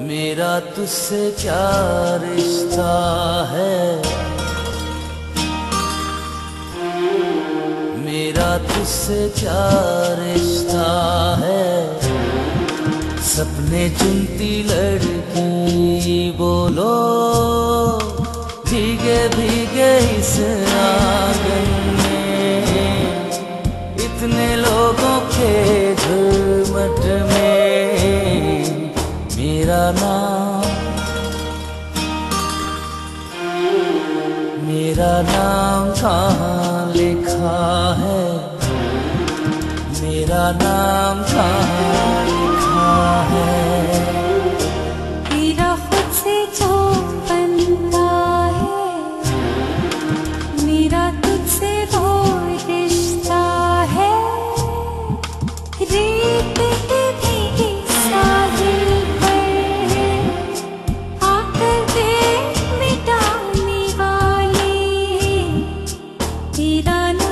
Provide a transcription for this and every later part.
मेरा तुझसे क्या रिश्ता है। मेरा तुझसे क्या रिश्ता है। सपने चुनती लड़की बोलो भीगे भीगे इस। नाम मेरा नाम कहाँ लिखा है? मेरा नाम कहाँ तेरा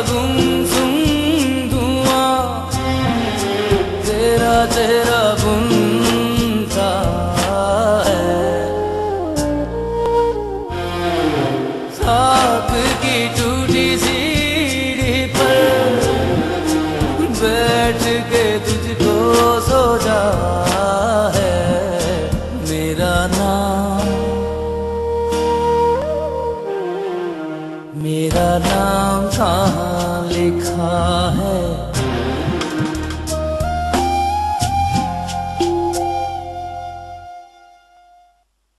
का गुमसुम धुआँ। तेरा चेहरा बुनता है। की टूटी सीढ़ी पर बैठ के तुझको सोचा है कहाँ लिखा है।